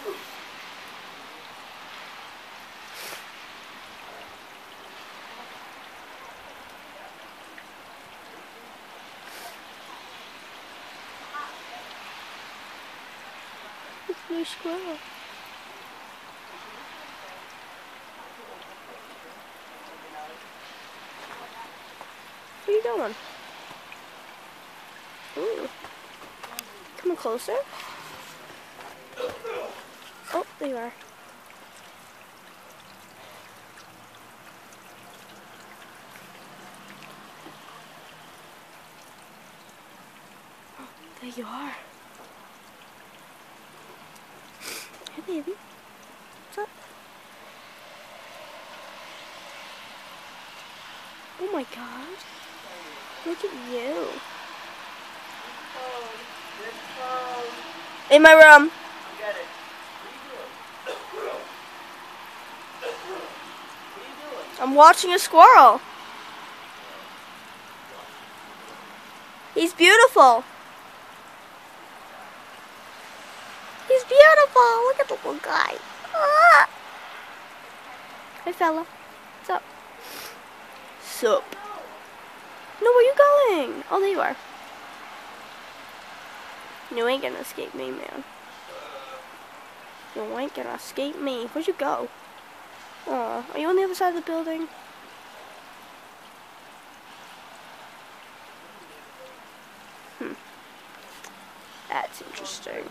It's my squirrel. What are you doing? Ooh. Come closer. Oh, there you are. Oh, there you are. Hey, baby. What's up? Oh my god. Look at you. Oh, In my room. I'm watching a squirrel. He's beautiful. He's beautiful. Look at the little guy. Ah. Hey, fella. What's up? Sup? No, where you going? Oh, there you are. You ain't gonna escape me, man. You ain't gonna escape me. Where'd you go? Are you on the other side of the building? Hmm. That's interesting.